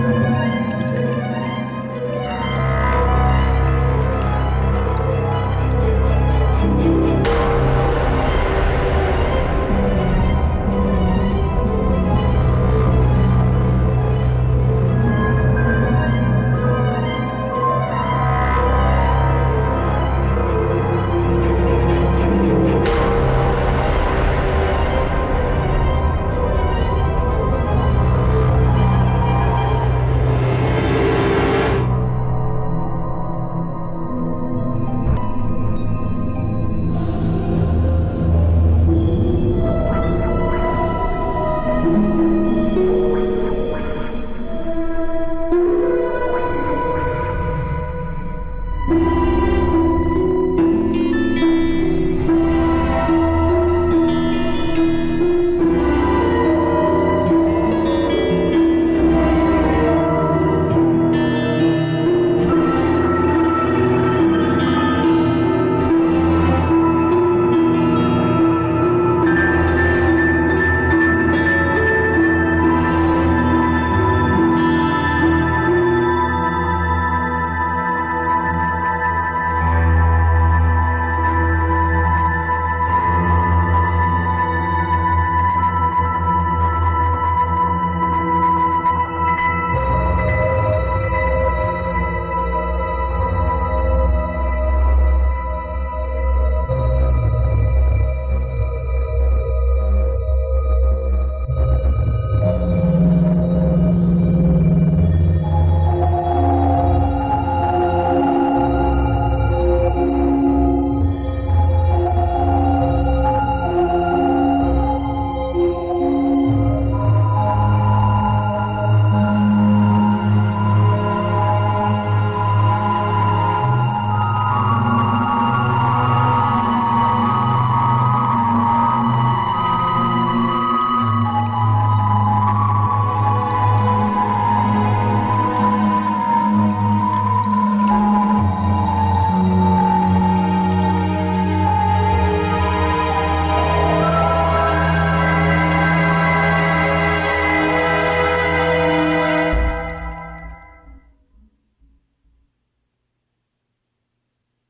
Música you.